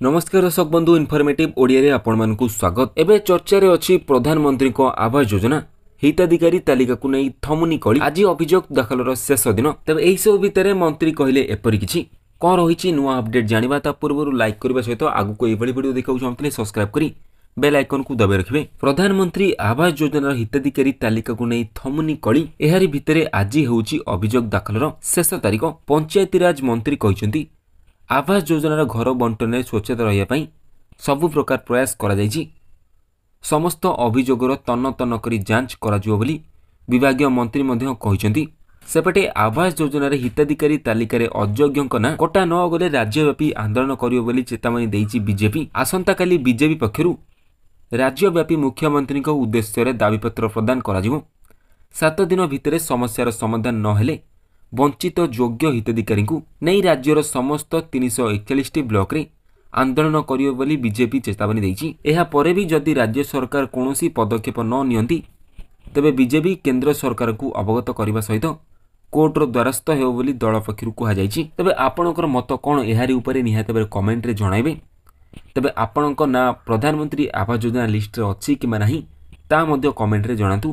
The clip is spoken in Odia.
ନମସ୍କାର ଦର୍ଶକ ବନ୍ଧୁ ଇନଫର୍ମେଟିଭ୍ ଓଡ଼ିଆରେ ଆପଣମାନଙ୍କୁ ସ୍ୱାଗତ। ଏବେ ଚର୍ଚ୍ଚାରେ ଅଛି ପ୍ରଧାନମନ୍ତ୍ରୀଙ୍କ ଆବାସ ଯୋଜନା। ହିତାଧିକାରୀ ତାଲିକାକୁ ନେଇ ଥମୁନି କଳି। ଆଜି ଅଭିଯୋଗ ଦାଖଲର ଶେଷ ଦିନ। ତେବେ ଏହିସବୁ ଭିତରେ ମନ୍ତ୍ରୀ କହିଲେ ଏପରି କିଛି। କ'ଣ ରହିଛି ନୂଆ ଅପଡେଟ୍ ଜାଣିବା ତା ପୂର୍ବରୁ ଲାଇକ୍ କରିବା ସହିତ ଆଗକୁ ଏଭଳି ଭିଡ଼ିଓ ଦେଖିବାକୁ ଚାହୁଁଥିଲେ ସବସ୍କ୍ରାଇବ୍ କରି ବେଲ୍ ଆଇକନ୍କୁ ଦବାଇ ରଖିବେ। ପ୍ରଧାନମନ୍ତ୍ରୀ ଆବାସ ଯୋଜନାର ହିତାଧିକାରୀ ତାଲିକାକୁ ନେଇ ଥମୁନି କଳି। ଏହାରି ଭିତରେ ଆଜି ହେଉଛି ଅଭିଯୋଗ ଦାଖଲର ଶେଷ ତାରିଖ। ପଞ୍ଚାୟତିରାଜ ମନ୍ତ୍ରୀ କହିଛନ୍ତି ଆବାସ ଯୋଜନାର ଘର ବଣ୍ଟନରେ ସ୍ୱଚ୍ଛତା ରହିବା ପାଇଁ ସବୁ ପ୍ରକାର ପ୍ରୟାସ କରାଯାଇଛି। ସମସ୍ତ ଅଭିଯୋଗର ତନ୍ନ ତନ୍ନ କରି ଯାଞ୍ଚ କରାଯିବ ବୋଲି ବିଭାଗୀୟ ମନ୍ତ୍ରୀ ମଧ୍ୟ କହିଛନ୍ତି। ସେପଟେ ଆବାସ ଯୋଜନାରେ ହିତାଧିକାରୀ ତାଲିକାରେ ଅଯୋଗ୍ୟଙ୍କ ନାଁ କଟା ନ ଗଲେ ରାଜ୍ୟବ୍ୟାପୀ ଆନ୍ଦୋଳନ କରିବ ବୋଲି ଚେତାବନୀ ଦେଇଛି ବିଜେପି। ଆସନ୍ତାକାଲି ବିଜେପି ପକ୍ଷରୁ ରାଜ୍ୟବ୍ୟାପୀ ମୁଖ୍ୟମନ୍ତ୍ରୀଙ୍କ ଉଦ୍ଦେଶ୍ୟରେ ଦାବିପତ୍ର ପ୍ରଦାନ କରାଯିବ। ସାତ ଦିନ ଭିତରେ ସମସ୍ୟାର ସମାଧାନ ନ ହେଲେ ବଞ୍ଚିତ ଯୋଗ୍ୟ ହିତାଧିକାରୀଙ୍କୁ ନେଇ ରାଜ୍ୟର ସମସ୍ତ ତିନିଶହ ଏକଚାଳିଶଟି ବ୍ଲକରେ ଆନ୍ଦୋଳନ କରିବ ବୋଲି ବିଜେପି ଚେତାବନୀ ଦେଇଛି। ଏହାପରେ ବି ଯଦି ରାଜ୍ୟ ସରକାର କୌଣସି ପଦକ୍ଷେପ ନ ନିଅନ୍ତି ତେବେ ବିଜେପି କେନ୍ଦ୍ର ସରକାରଙ୍କୁ ଅବଗତ କରିବା ସହିତ କୋର୍ଟର ଦ୍ୱାରସ୍ଥ ହେବ ବୋଲି ଦଳ ପକ୍ଷରୁ କୁହାଯାଇଛି। ତେବେ ଆପଣଙ୍କର ମତ କ'ଣ ଏହାରି ଉପରେ ନିହାତି ଭାବରେ କମେଣ୍ଟରେ ଜଣାଇବେ। ତେବେ ଆପଣଙ୍କ ନାଁ ପ୍ରଧାନମନ୍ତ୍ରୀ ଆବାସ ଯୋଜନା ଲିଷ୍ଟରେ ଅଛି କିମ୍ବା ନାହିଁ ତାହା ମଧ୍ୟ କମେଣ୍ଟରେ ଜଣାନ୍ତୁ।